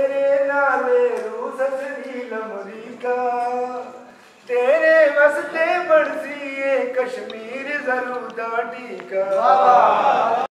تیرے نالے روس سلیل امریکہ تیرے وستے بڑھ سی کشمیر ضرور دا ٹیکا